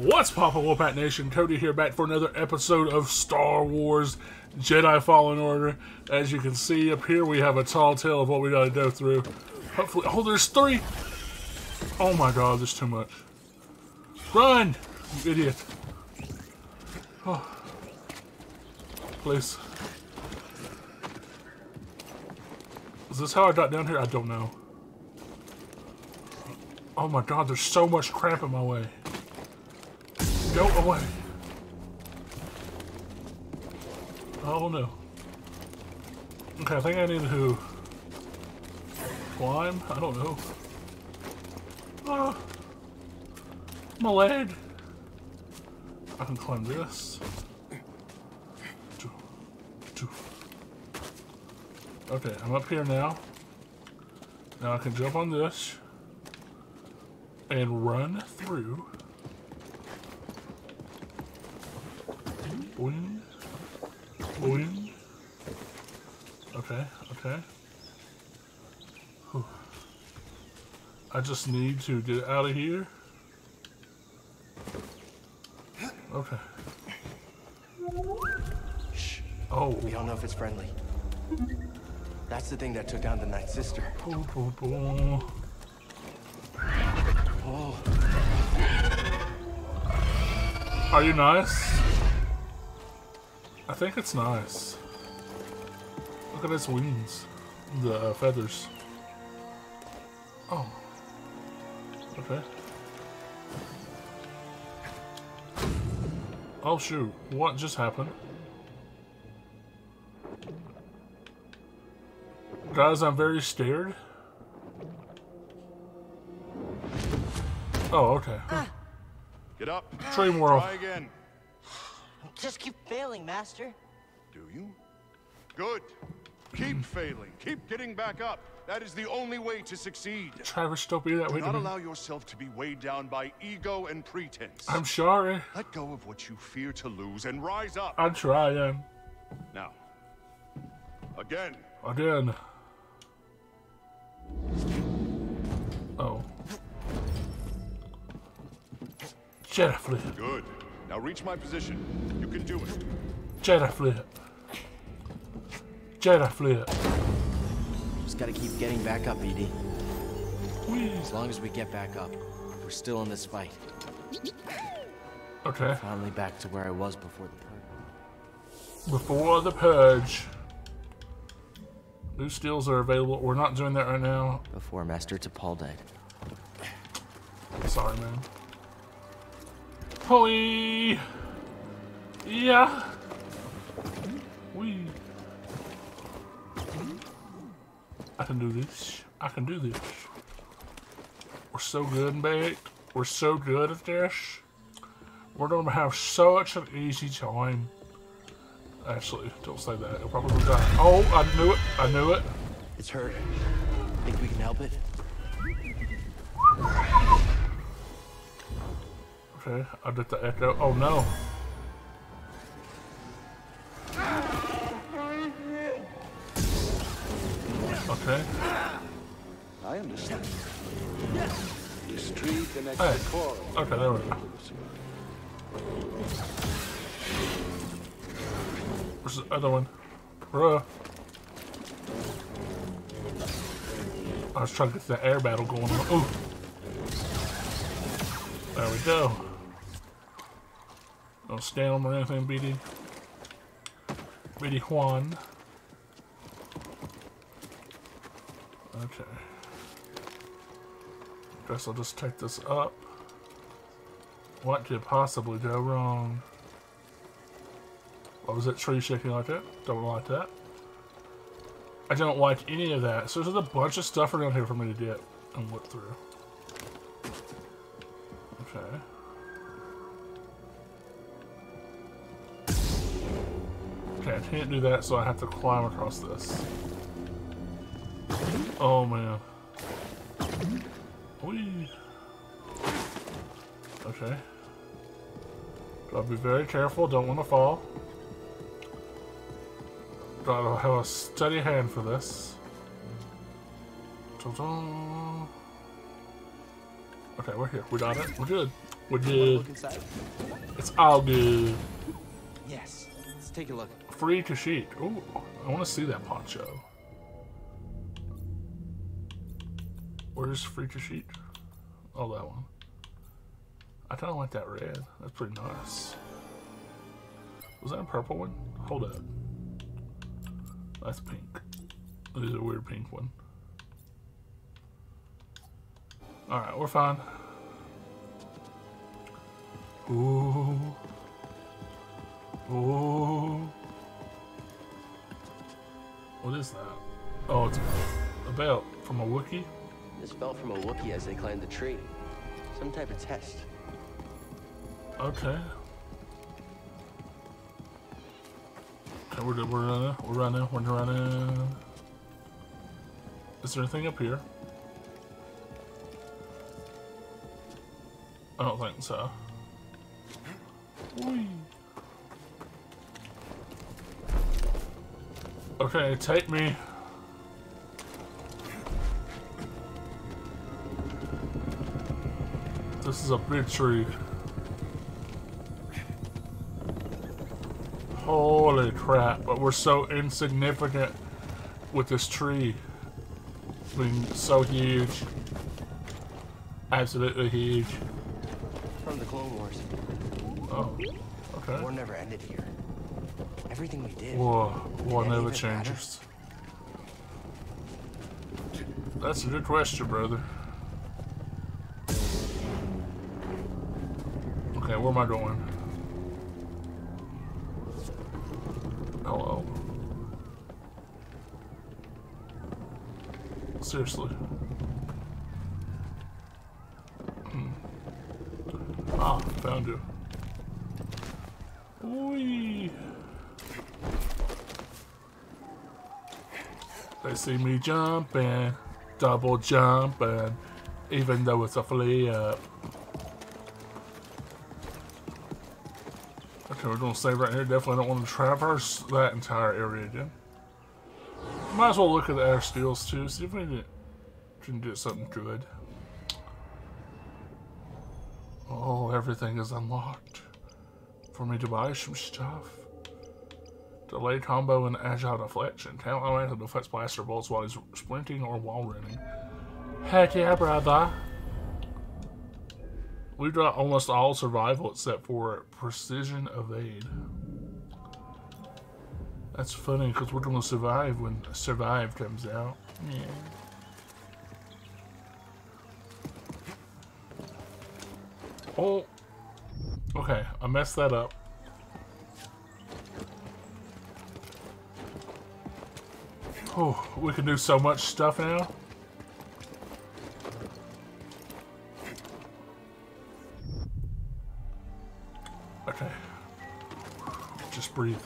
What's poppin', Wolfpac Nation? Cody here, back for another episode of Star Wars Jedi Fallen Order. As you can see up here, we have a tall tale of what we gotta go through. Hopefully, oh, there's three! Oh my god, there's too much. Run! You idiot. Oh. Please. Is this how I got down here? I don't know. Oh my god, there's so much crap in my way. Go away. Oh no. Okay, I think I need to climb. I don't know. Ah, my leg. I can climb this. Okay, I'm up here now. Now I can jump on this and run through. Boing. Boing. Okay, okay. Whew. I just need to get out of here. Okay. Shh. Oh. We don't know if it's friendly. That's the thing that took down the Night Sister. Boom, boom, boom. Oh. Are you nice? I think it's nice. Look at its wings. The uh, feathers. Oh. Okay. Oh shoot. What just happened? Guys, I'm very scared. Oh, okay. Get up. Dream world. Try again. Just keep failing, Master. Do you? Good. Keep hmm. failing. Keep getting back up. That is the only way to succeed. Travis, don't be that Do way to not me. allow yourself to be weighed down by ego and pretense. I'm sorry. Let go of what you fear to lose and rise up. I'm trying. Now. Again. Again. Oh. Jedi flip. Good. Now reach my position. You can do it. Jedi flip. Jedi flip. Just gotta keep getting back up, Edie. Whee. As long as we get back up, we're still in this fight. Okay. Finally back to where I was before the purge. Before the purge. New steals are available. We're not doing that right now. Before Master Tapal died. Sorry, man. Hoi! Yeah! Wee! I can do this. I can do this. We're so good, mate. We're so good at this. We're gonna have such an easy time. Actually, don't say that. It'll probably die. Oh, I knew it. I knew it. It's hurt. Think we can help it? Okay, I did the echo. Oh no. Okay. I understand. This tree connects Hey. the core. Okay, there we go. Where's the other one? Bruh. I was trying to get the air battle going on. Ooh. There we go. Oh, don't stand on or anything, BD. BD-1. Okay. Guess I'll just take this up. What could possibly go wrong? What was that tree shaking like that? Don't like that. I don't like any of that. So there's a bunch of stuff around here for me to get and look through. Can't do that, so I have to climb across this. Oh man. Whee. Okay. Gotta be very careful, don't want to fall. Gotta have a steady hand for this. Okay, we're here. We got it. We're good. We're good. It's all good. Yes. Let's take a look. Free to sheet. Ooh, I want to see that poncho. Where's free to sheet? Oh, that one. I kind of like that red. That's pretty nice. Was that a purple one? Hold up. That's pink. That is a weird pink one. Alright, we're fine. Ooh. Ooh. What is that? Oh, it's a belt from a Wookiee? This fell from a Wookiee as they climbed the tree. Some type of test. Okay. Okay, we're, we're running, we're running, we're running. Is there anything up here? I don't think so. Whee. Okay, take me. This is a big tree. Holy crap, but we're so insignificant with this tree being so huge. Absolutely huge. From the Clone Wars. Oh, The okay. war never ended here. Everything we did. Whoa, any never of changes. That's a good question, brother. Okay, where am I going? Hello. Seriously. Hmm. Ah, found you. Whee! They see me jumping, double jumping, even though it's a flip. Uh. Okay, we're gonna save right here. Definitely don't want to traverse that entire area again. Might as well look at the air steels too, see if we can, can get something good. Oh, everything is unlocked for me to buy some stuff. Delay combo and agile deflection. Talent automatically deflects blaster bolts while he's sprinting or while running. Heck yeah, brother. We've got almost all survival except for precision evade. That's funny because we're gonna survive when survive comes out. Yeah. Oh. Okay, I messed that up. We can do so much stuff now. Okay. Just breathe.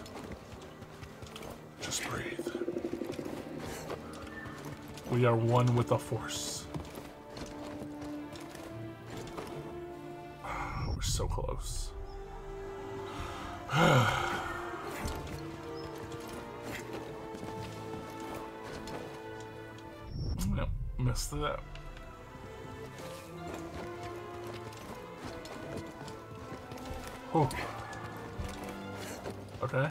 Just breathe. We are one with the Force. Okay.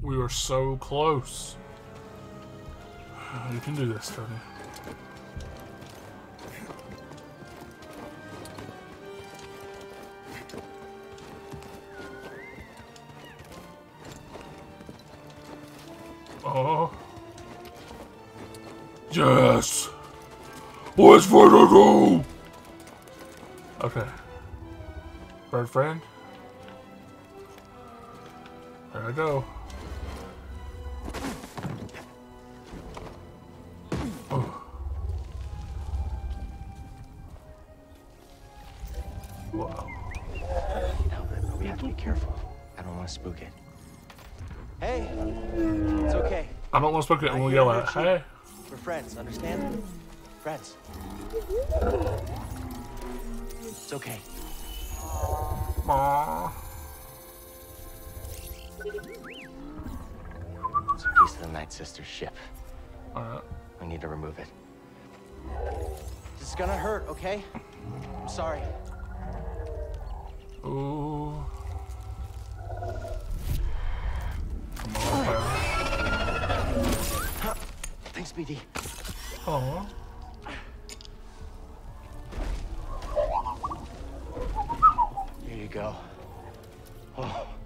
We were so close. You can do this, Tony. Oh. Yes. What's for to do? Bird friend. There I go. Oh. Wow. Albert, but we have to be careful. I don't want to spook it. Hey, it's okay. I don't want to spook it and we'll hear yell her at, cheap. hey. We're friends, understand? Friends. It's okay. Aw. It's a piece of the Night Sister's ship. Alright. We need to remove it. This is gonna hurt, okay? I'm sorry. Ooh. Come on, Tyler. Thanks, BD. Aw.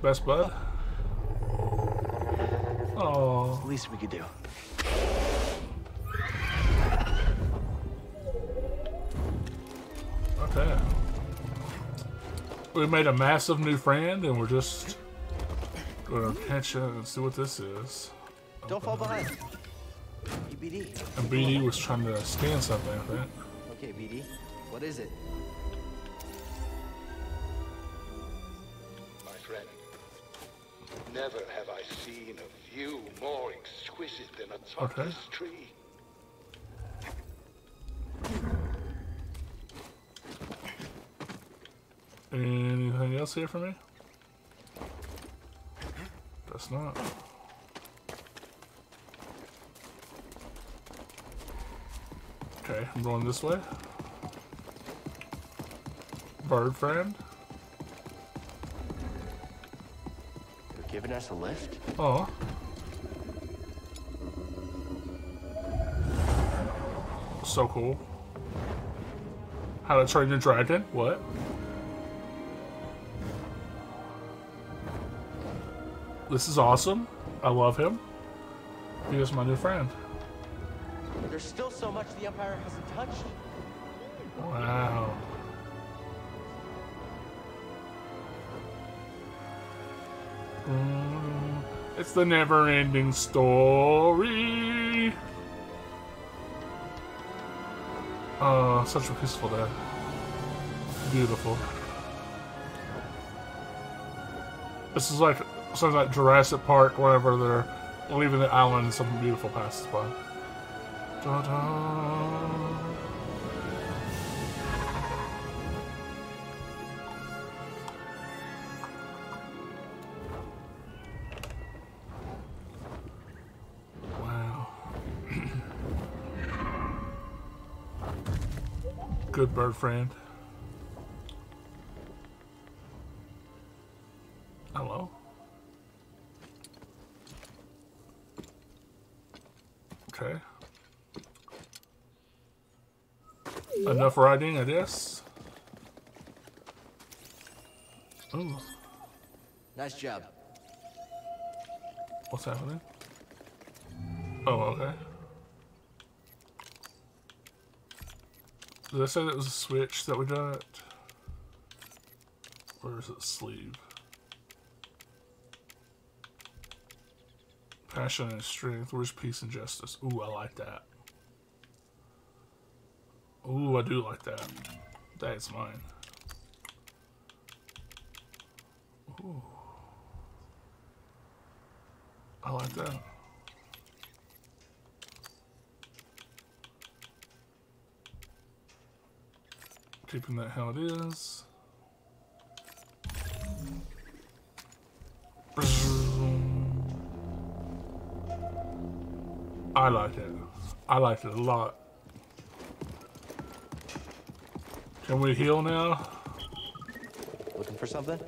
Best bud? Oh. least we could do. Okay. We made a massive new friend, and we're just gonna catch it and see what this is. Don't fall behind. EBD. And BD was trying to scan something, I think. Okay, BD. What is it? My friend, never have I seen a view more exquisite than atop Okay. tree. Anything else here for me? That's not. Okay, I'm going this way. Bird friend. Giving us a lift? Oh. So cool. How to train your dragon? What? This is awesome. I love him. He is my new friend. There's still so much the Empire hasn't touched. Wow. Mm, it's the never ending story. Oh, such a peaceful day. Beautiful. This is like something like Jurassic Park, whenever they're leaving the island and something beautiful passes by. Ta-da. Bird friend. Hello? Okay. Enough riding, I guess. Ooh, Nice job. what's happening? Oh, okay. Did I say that was a switch that we got? Or is it sleeve? Passion and strength. Where's peace and justice? Ooh, I like that. Ooh, I do like that. That's mine. Ooh. I like that. Keeping that how it is. I like it. I like it a lot. Can we heal now? Looking for something?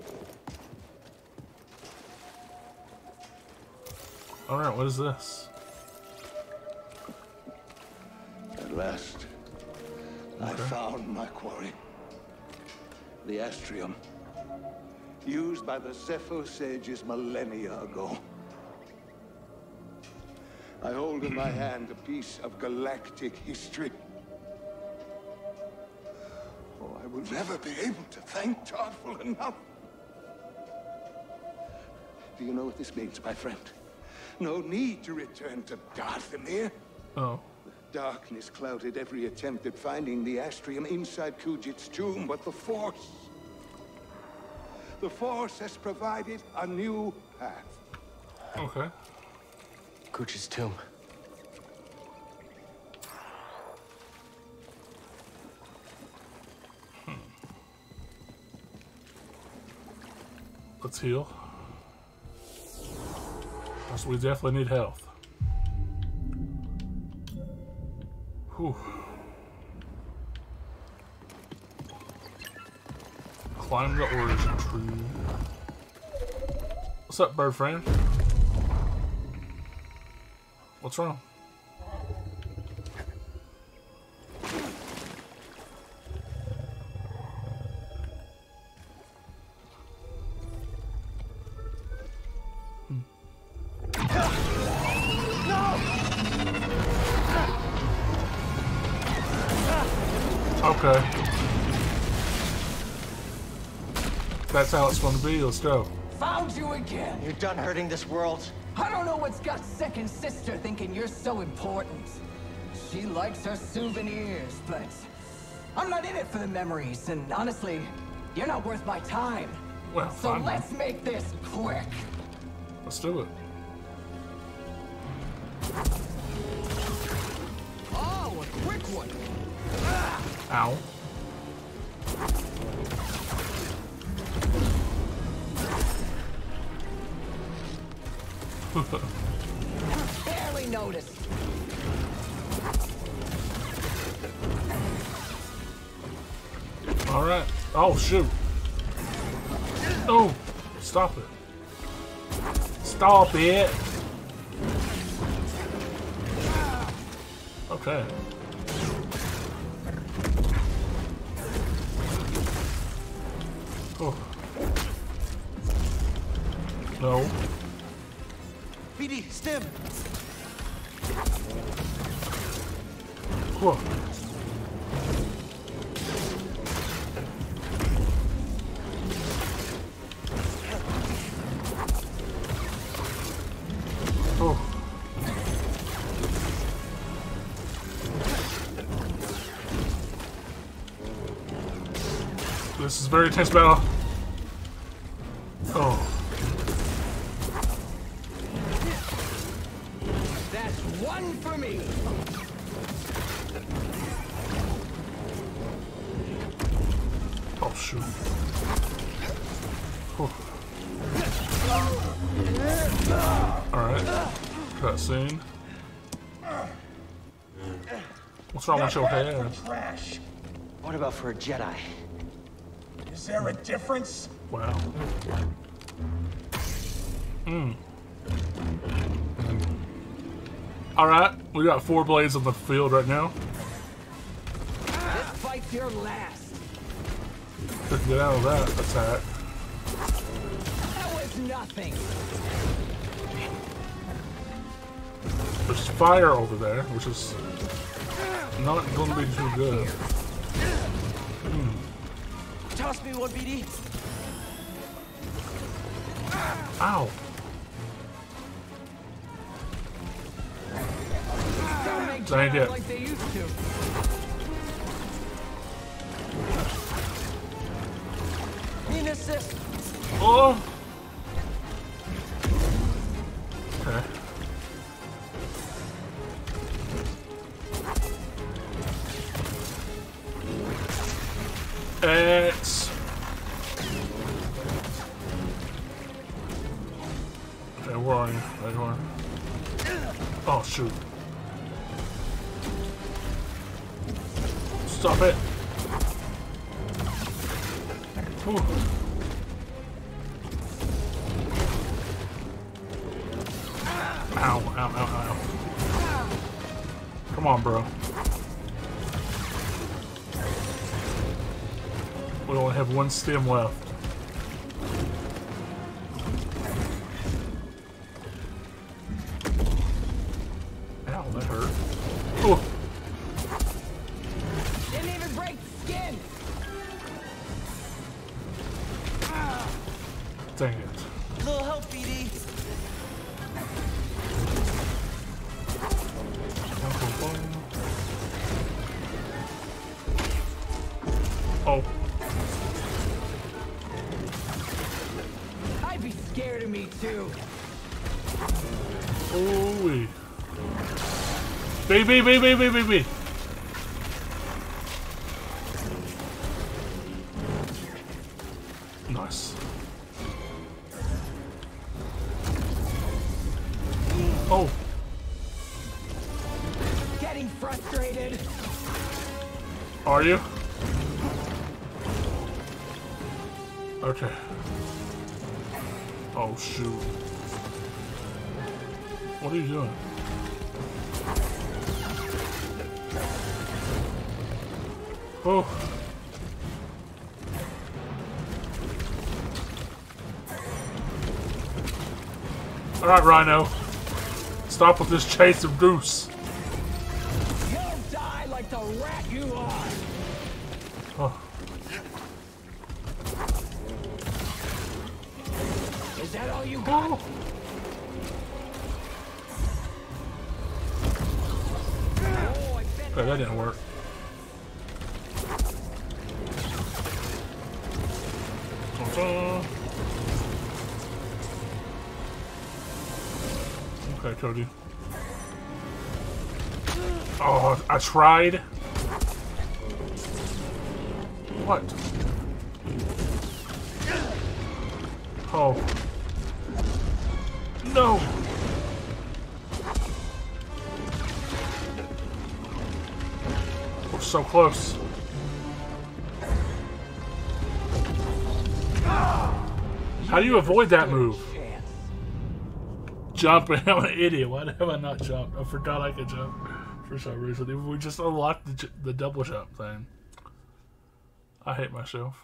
Alright, what is this? At last, found my quarry. The Astrium. Used by the Zeffo sages millennia ago. I hold in my hand a piece of galactic history. Oh, I will never be able to thank Tarful enough. Do you know what this means, my friend? No need to return to Dathomir. Oh. Darkness clouded every attempt at finding the Astrium inside Kujet's tomb, but the Force... The Force has provided a new path. Okay. Gooch's tomb. Hmm. Let's heal. Because we definitely need health. Whew. Climb the origin tree. What's up, bird friend? What's wrong? That's how it's gonna be, let's go. Found you again. You're done hurting this world. I don't know what's got second sister thinking you're so important. She likes her souvenirs, but I'm not in it for the memories, and honestly, you're not worth my time. Well, So fine. let's make this quick. Let's do it. Oh, a quick one. Ow. Barely noticed. Alright. Oh, shoot. Oh, stop it. Stop it. Okay. Oh. No. BD, stim. Whoa. Oh. This is very tense battle. Your head? Trash. What about for a Jedi? Is there a difference? Wow. Hmm. Alright, we got four blades on the field right now. This fight's your last. Couldn't get out of that attack. That was nothing. There's fire over there, which is not going to be too good. Toss me one, BD. Ow! Don't make it. like they used to. Need assist. Oh! It's... Okay, where are you? Right you are. Oh, shoot. Stop it! Ooh. Ow, ow, ow, ow. Come on, bro. We only have one stim left. Ow, that hurt. Oh, Didn't even break skin. dang it. Little help, BD. Oh, me too. ooh Baby, baby, baby, baby. Alright, Rhino. Stop with this chase of goose. You'll die like the rat you are. Oh. Is that all you got? Oh. Okay, that didn't work. Ta-ta. Okay, Cody. Oh, I tried. What? Oh. No. We're so close. How do you avoid that move? Jumping. I'm an idiot. Why have I not jumped? I forgot I could jump for some reason. We just unlocked the, the double jump thing. I hate myself.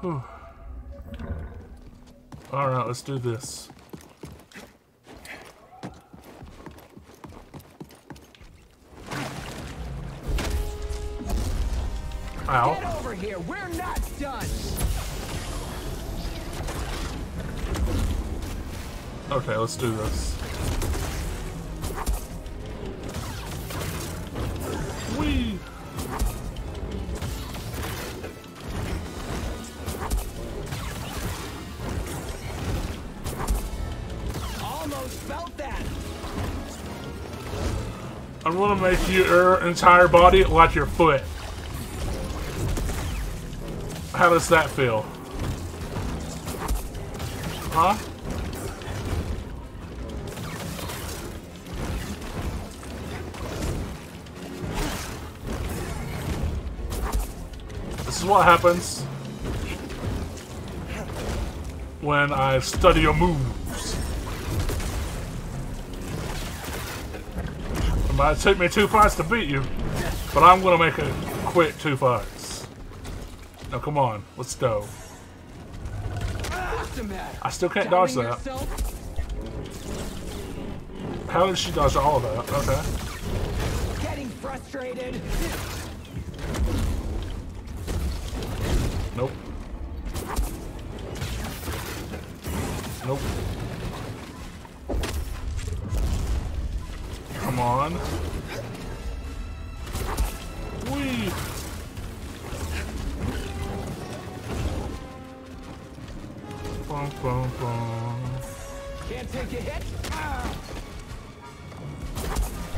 Whew. Alright, let's do this. Ow. Get over here. We're not done. Okay, let's do this. Whee! Almost felt that. I'm gonna make your entire body like your foot. How does that feel? Huh? What happens when I study your moves. It might take me two fights to beat you, but I'm gonna make it quick two fights. Now come on, let's go. What's the matter? I still can't dodge that. How did she dodge all of that? Okay. Getting frustrated?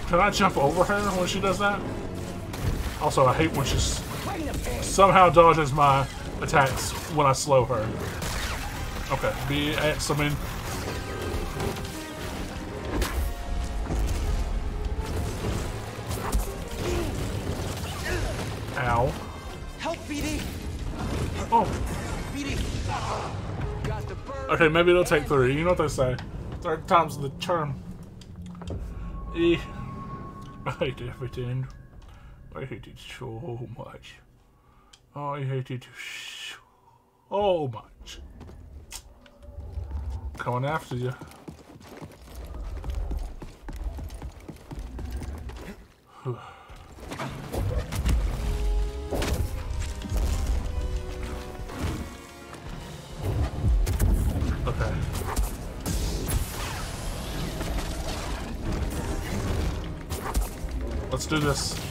Can I jump over her when she does that? Also, I hate when she s- Bring the pain. somehow dodges my attacks when I slow her. Okay, be at summon. Ow. Help, BD! Oh, BD! Okay, maybe it'll take three. You know what they say. Third time's of the charm. Eh. I hate everything. I hate it so much. I hate it so much. Coming after you. Let's do this.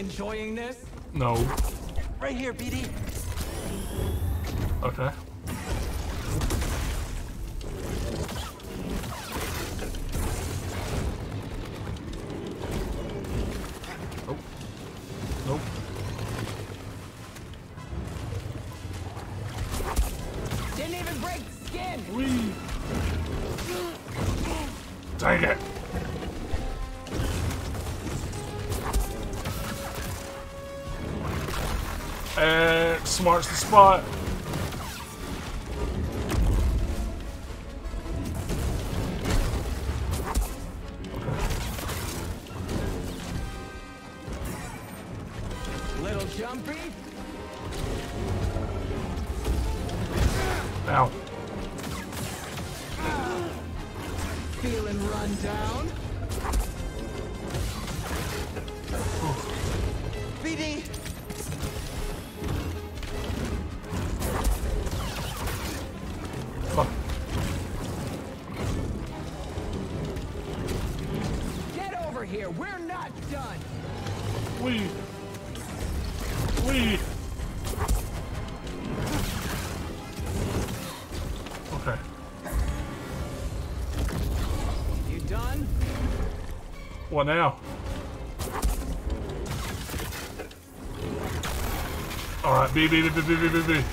Enjoying this? No. Right here, BD. Okay. Smarts the spot. What now? Alright, B, B, B, B, B, B, B, B.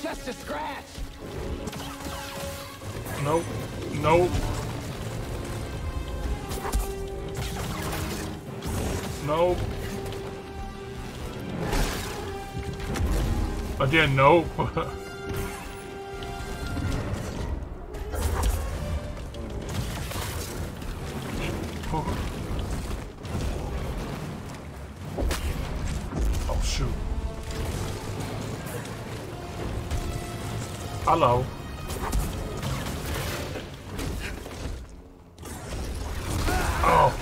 Just a scratch. Nope. Nope. Nope. Again, nope. Hello. Oh.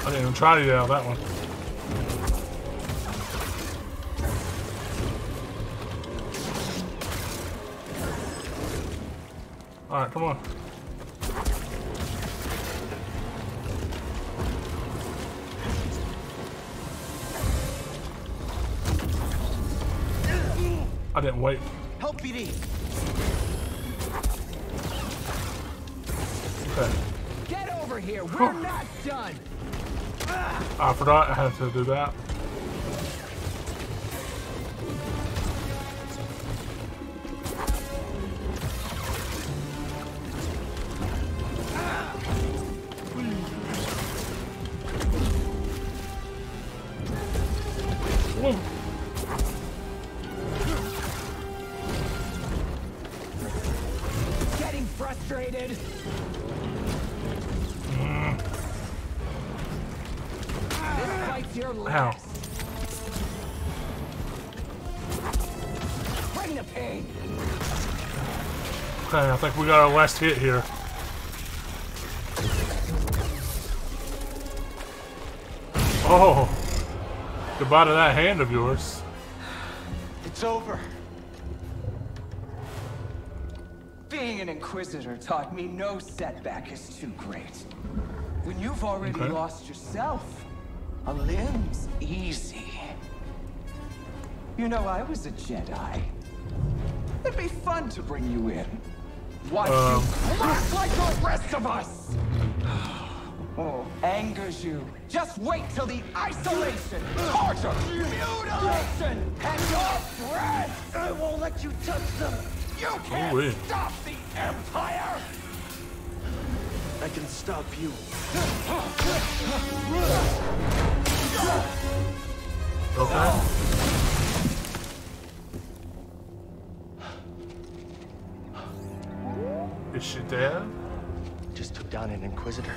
I didn't even try to get out that one. Alright, come on. I didn't wait. Help BD. Okay. Get over here. We're not done. I forgot I had to do that. We got our last hit here. Oh, goodbye to that hand of yours. It's over. Being an Inquisitor taught me no setback is too great. When you've already Okay. lost yourself, a limb's easy. You know, I was a Jedi. It'd be fun to bring you in. Watch Um. you crack like the rest of us! Oh, angers you. Just wait till the isolation, torture, mutilation, and your breath! I won't let you touch them. You can't Ooh-wee. stop the Empire! I can stop you. Okay. Is she dead? Just took down an Inquisitor.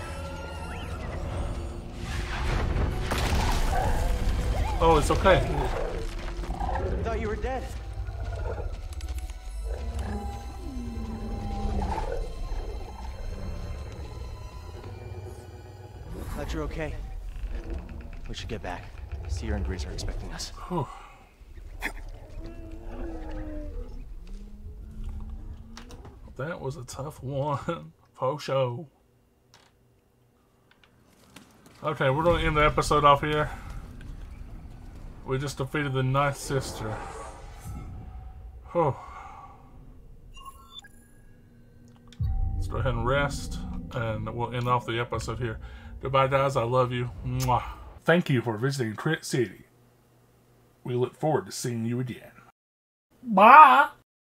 Oh, it's okay. I thought you were dead. Glad you're okay. We should get back. Cere and Greez are expecting us. Whew. That was a tough one. For sure. Okay, we're going to end the episode off here. We just defeated the Ninth Sister. Oh. Let's go ahead and rest, and we'll end off the episode here. Goodbye, guys. I love you. Mwah. Thank you for visiting Crit City. We look forward to seeing you again. Bye.